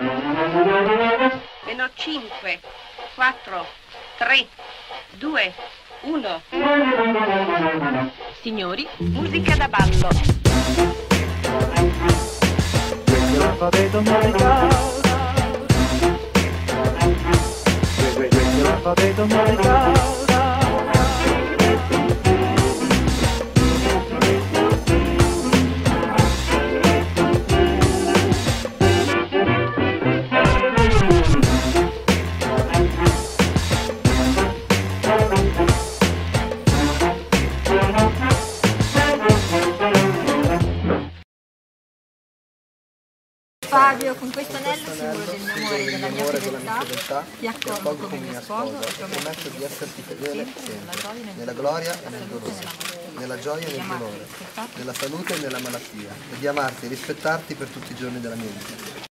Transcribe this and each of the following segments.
Meno 5, 4, 3, 2, 1. Signori, musica da ballo. L'alfabeto musicale. L'alfabeto musicale. Fabio, con questo anello simbolo del mio amore e della mia fedeltà, ti accolgo come mio sposo e prometto di esserti fedele sempre, nella gloria e nel dolore, nella gioia e nel dolore, nella salute e nella malattia, e di amarti e rispettarti per tutti i giorni della mia vita.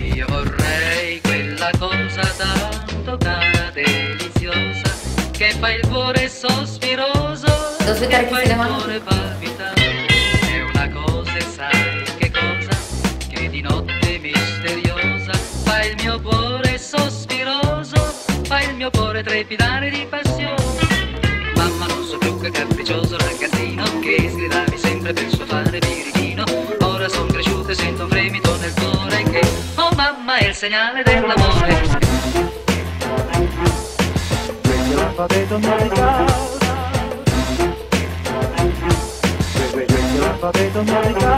Io vorrei quella cosa tanto cara, deliziosa, che fa il cuore sospiroso, che fa il cuore palpitare. Il mio cuore sospiroso, fa il mio cuore trepidare di passione. Mamma non so più che capriccioso ragazzino che sgridavi sempre per suo fare birichino. Ora son cresciuto e sento un fremito nel cuore che, oh mamma, è il segnale dell'amore. Questo è l'alfabeto musicale. Questo è l'alfabeto musicale.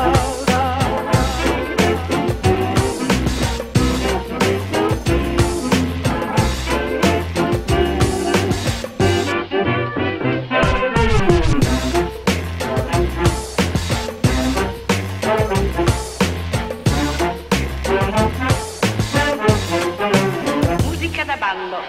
看到